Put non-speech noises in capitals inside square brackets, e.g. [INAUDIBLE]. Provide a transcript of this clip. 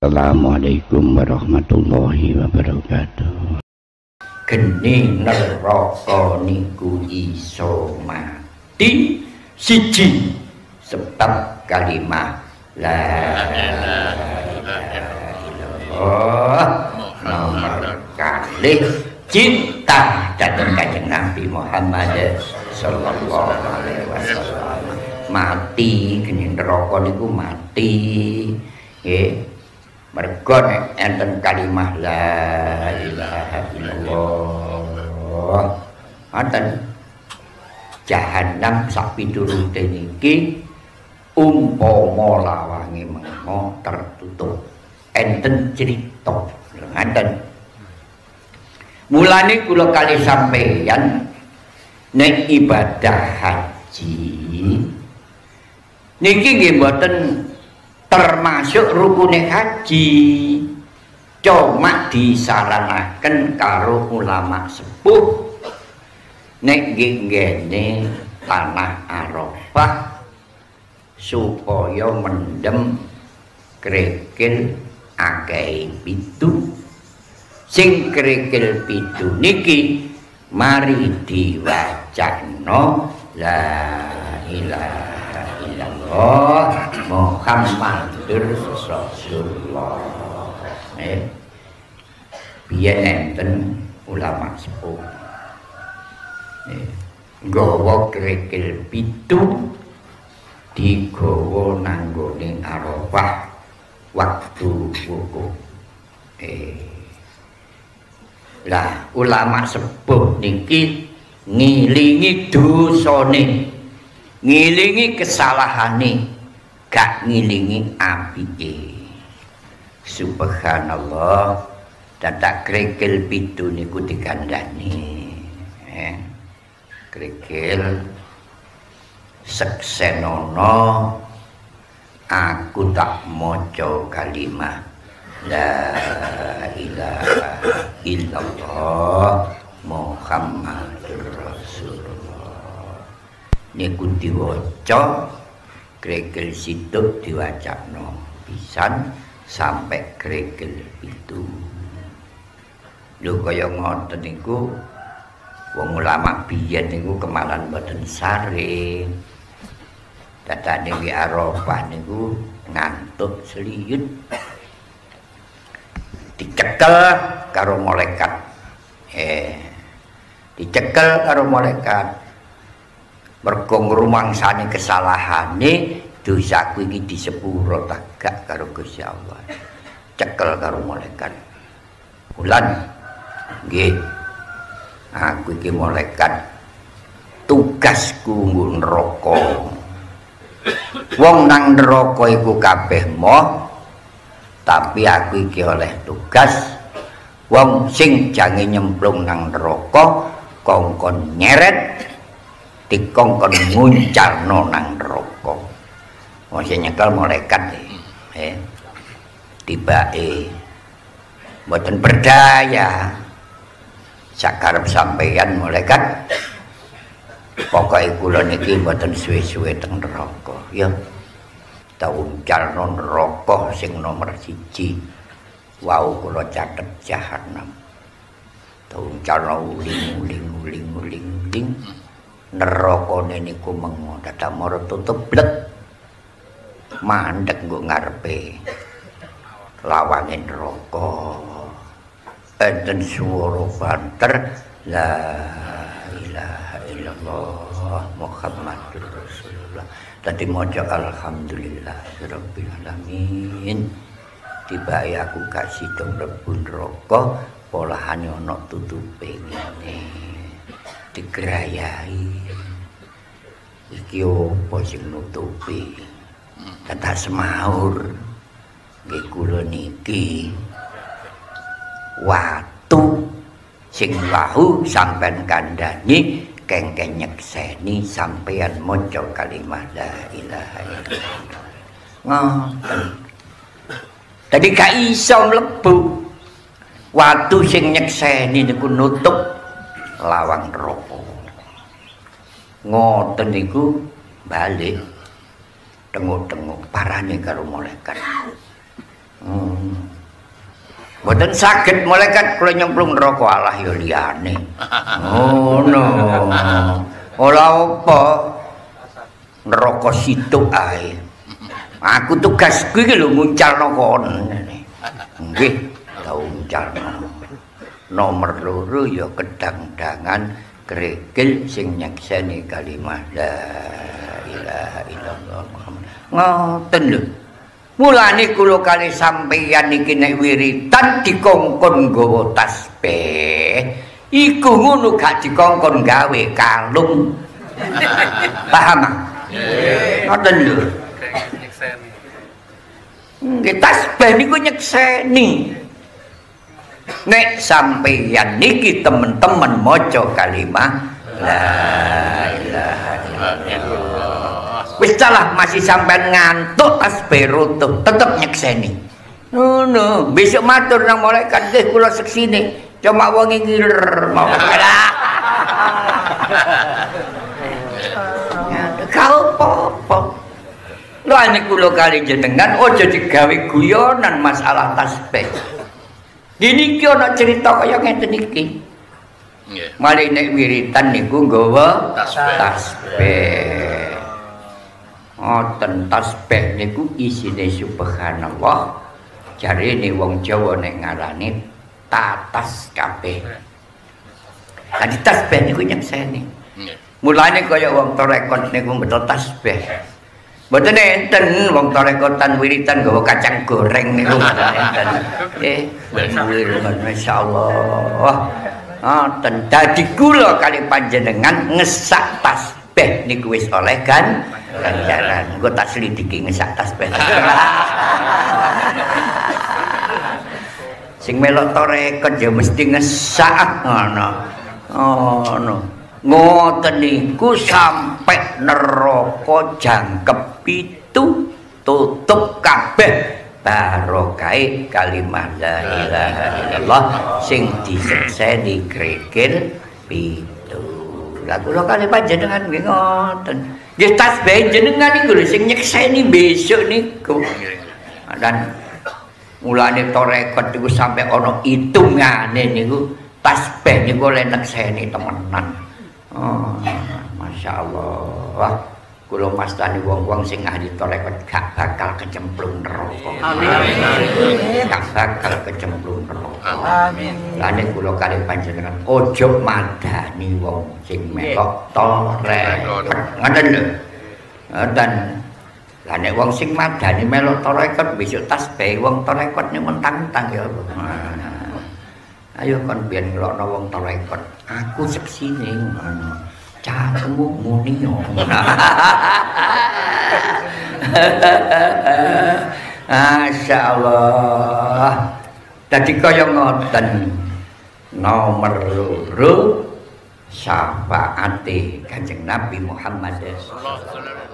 Assalamualaikum warahmatullahi wabarakatuh. Geni neraka niku iso mati. Siji sebab kalimat la ilaha nomor kali cinta datang kanjeng Nabi Muhammad sallallahu alaihi wasallam. Mati geni neraka niku mati. Nggih mergo nek enten kalimah la ilaha illallah. Wonten jahanam sak piturute niki umpama lawange mengo tertutup. Enten cerita ngaten. Mulane kula kali sampeyan nek ibadah haji niki nggih mboten termasuk rukun haji. Cuma disaranakan karo ulama sepuh. Nek gini tanah Arafah supaya mendem krekil akeh pitu. Sing krekil pitu niki mari diwacana la ilaha illallah Muhammadur Rasulullah. Eh biyen enten ulama sepuh eh gawa krekil pitu digawa nanggone Arafah waktu wukuf eh lah ulama sepuh niki ngilingi dosane ngilingi kesalahane gak ngilingi apike subhanallah dadak krekil pitu niku dikandani eh krekil seksenono aku tak maca kalimat la ilaha illallah rasulullah niku diwaca kregel situk diwacakno pisan sampai kregel itu lho kaya ngoten niku wong ulama biyen niku kemalan mboten sare. Dadane wi Arafah niku ngantuk seliyut. Dicekel karo malaikat. Eh dicekel karo malaikat mergo ngrumangsani kesalahane dosaku iki disepuro tagak karo Gusti Allah. Cekel karo malaikat. Bulan. Nggih. Aku iki malaikat. Tugasku nggo neraka. Wong nang neraka iku kabeh moh tapi aku iki oleh tugas. Wong sing jange nyemplung nang neraka kongkon nyeret dikongkon nguncalno nang wong sing nyekel malaikat eh tibake mboten berdaya. Sakarep sampeyan malaikat pokoke kula niki mboten suwe-suwe teng neraka. Ya tauncal neraka sing nomor siji. Wau kula catet jahanam. Tauncal uling uling uling uling uling nerakane niku mengo. Dadak mara tutup blek. Mandek nggo ngarepe lawange neraka. Enten swara banter. La ilaha illallah muhammadur rasulullah. Tadi maca alhamdulillah rabbil alamin. Tiba aku kasih dong rebu neraka polahane ana tutupe ngene digrayai iki opo sing nutupi? Kata semaur. Nggih kula niki. Watu sing lahu sampean kandhani kengken nyekseni sampean maca kalimat la ilaha illallah. Ngoten. Dadi gak iso mlebu. Watu sing nyekseni niku nutup lawang neraka ngoten niku balik tengok-tengok parane karo malaikat Hmm. Mboten saged malaikat kula nyemplung neraka Allah ya liyane. Oh no. Ora apa. Neraka situ ae. Aku tugasku iki lho nguncalno kono. Nggih, tau nguncalno. Nomor loro ya kedang-dangan kregel sing nyakseni kalimat la ilaha illallah Muhammad. Ngoten lho. Mulane kula kali sampeyan iki nek wiritan dikongkon nggawa tasbih, iku ngono gak dikongkon gawe kalung. [LAUGHS] Paham? Nggih. Ngoten lho. Nggih tasbih niku nyekseni. Nek sampeyan niki temen-temen maca kalimat la ilaha illallah. Wis salah masih sampean ngantuk tasbih rutuh, tetep nyekseni. No, no. Besok matur nang malaikat nggih kula seksine. Cuma wong ngiler mau. [LAUGHS] Kau. Lho ane kula kali jenengan aja digawe guyonan masalah tasbih. Dini ki ana cerita kaya ngeten iki. Nggih. Mari nek wiritan niku nggawa Tasbih. Ngoten tasbih niku isine subhanallah. Jarine wong Jawa nek ngarani tatas kabeh. Dadi tasbih niku nyekseni. Nggih. Mulane kaya wong torekot niku betul tasbih. Mboten enten wong torekotan wiritan nggawa kacang goreng niku mboten enten. Eh, masyaallah. Ngoten dadi kula kali panjenengan ngesak tasbih niku wis oleh kan ganjaran. Engko tak selidiki ngesak tasbih. Sing melok torekot ya mesti ngesak ngono. Ngono. Ngoten niku sampe neraka jangkep pitu tutup kabeh barokai kalimat la ilaha illallah sing disekseni krekil pitu. Lah kula kali panjenengan nggih ngoten. Nggih tasbih jenengan niku lho sing nyekseni besok niku. Dan mulane torekot niku sampe ana hitungane niku tasbih niku oleh nekseni temenan. Oh, Masya Allah. Kula mastani wong-wong sing ahli torekot gak bakal kecemplung neraka. Amin. Gak bakal kecemplung neraka. Amin. Lane kula kali panjenengan ojo madani wong sing melok torekot. Ngoten lho. Ngoten. Lah nek wong sing madani melok torekot besok tasbih wong torekot ni mentang-mentang ya. Nah. Ayo kon biyen ngelokno wong torekot. Aku seksine ngono. Cangkemmu muni ngono. [LAUGHS] Masya Allah. Dadi kaya ngoten. Nomor loro syafaate Kanjeng Nabi Muhammad sallallahu alaihi wasallam.